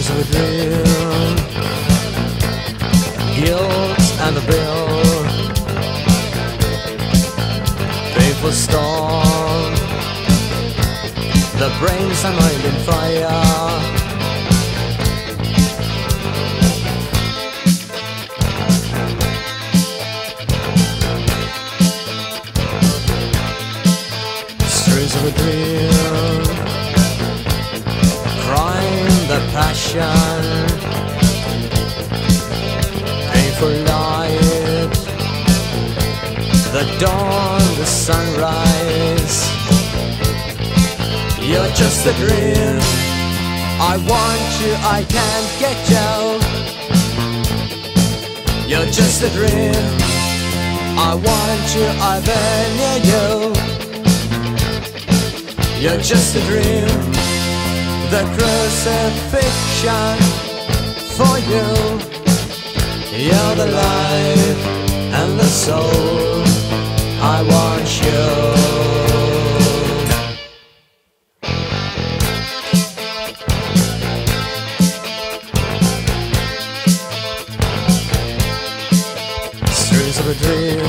days I would live Guilt and a bill. Painful storm. The brains are lined in fire. Strings of a dream. Passion, painful light, the dawn, the sunrise. You're just a dream. I want you, I can't get you. You're just a dream. I want you, I've been near you. You're just a dream. The crucifixion for you. You're the life and the soul. I want you. Of a dream,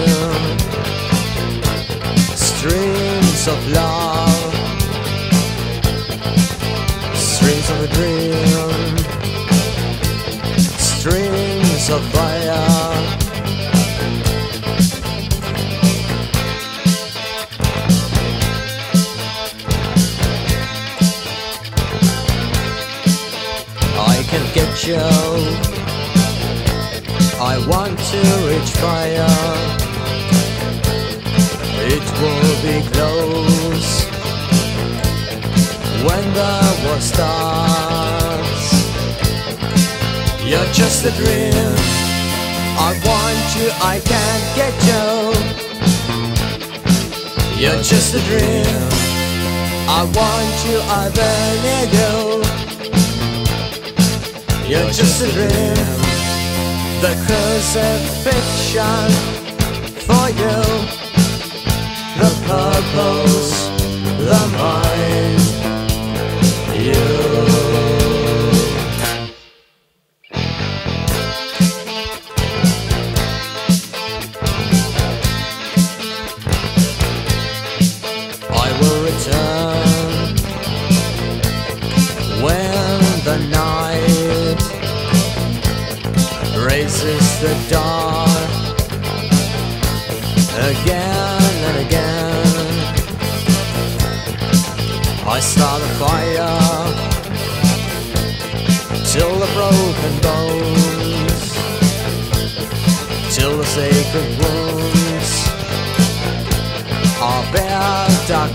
streams of love, streams of a dream, streams of fire. I can get you. I want to reach fire. It will be close when the war starts. You're just a dream. I want you, I can't get you. You're just a dream. I want you, I've been near you. You're just a dream the crucifixion the dawn again and again. I start a fire till the broken bones, till the sacred wounds are bare dark